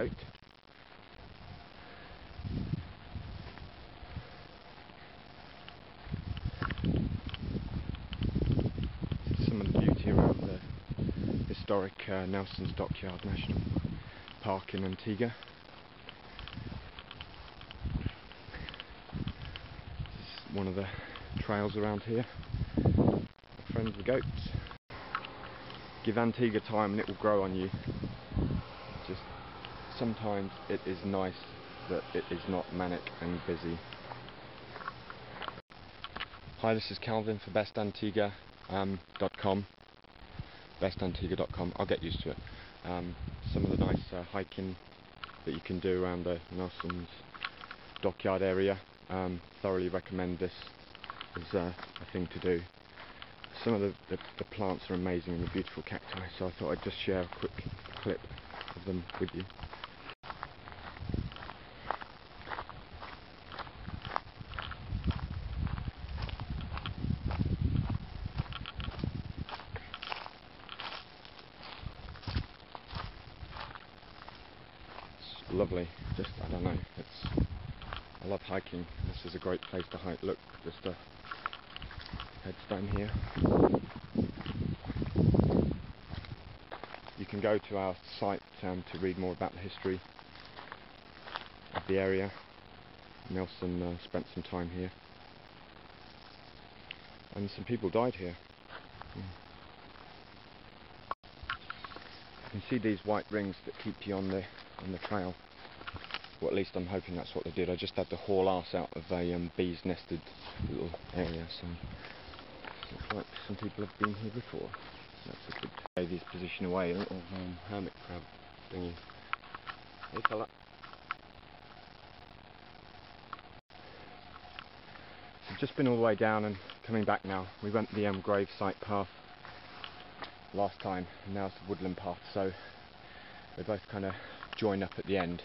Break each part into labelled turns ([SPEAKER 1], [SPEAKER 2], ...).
[SPEAKER 1] goat. Some of the beauty around the historic uh, Nelson's Dockyard National Park in Antigua. This is one of the trails around here. Friends the goats. Give Antigua time and it will grow on you. Sometimes it is nice that it is not manic and busy. Hi, this is Calvin for bestantigua.com. Um, bestantigua.com. I'll get used to it. Um, some of the nice uh, hiking that you can do around the Nelson's dockyard area. Um, thoroughly recommend this as uh, a thing to do. Some of the, the, the plants are amazing and the beautiful cacti, so I thought I'd just share a quick clip of them with you. It's lovely, just, I don't know, it's, I love hiking, this is a great place to hike, look, just a headstone here. You can go to our site um, to read more about the history of the area. Nelson uh, spent some time here. And some people died here. Mm. You can see these white rings that keep you on the on the trail. Well, at least I'm hoping that's what they did. I just had to haul ass out of a um, bees nested little area, so looks like some people have been here before. That's a good lady's position away, a little um, hermit crab thingy. Hey fella. I've just been all the way down and coming back now. We went the um, grave site path last time and now it's the woodland path so they both kind of join up at the end.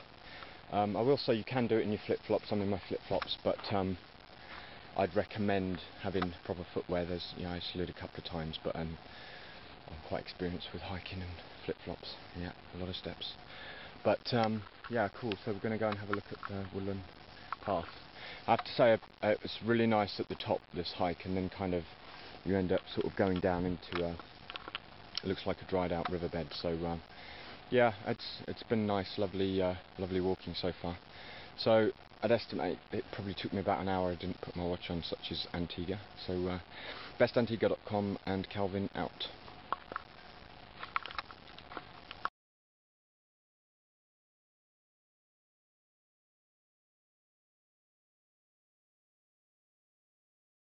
[SPEAKER 1] Um, I will say you can do it in your flip-flops, I'm in my flip-flops, but um, I'd recommend having proper footwear. There's, you know, I slid a couple of times, but um, I'm quite experienced with hiking and flip-flops. Yeah, a lot of steps. But um, yeah, cool. So we're going to go and have a look at the Woodland Path. I have to say uh, it was really nice at the top this hike, and then kind of you end up sort of going down into a. It looks like a dried out riverbed. So um, yeah, it's it's been nice, lovely, uh, lovely walking so far. So I'd estimate it probably took me about an hour. I didn't put my watch on, such as Antigua. So uh, bestantigua.com and Calvin out.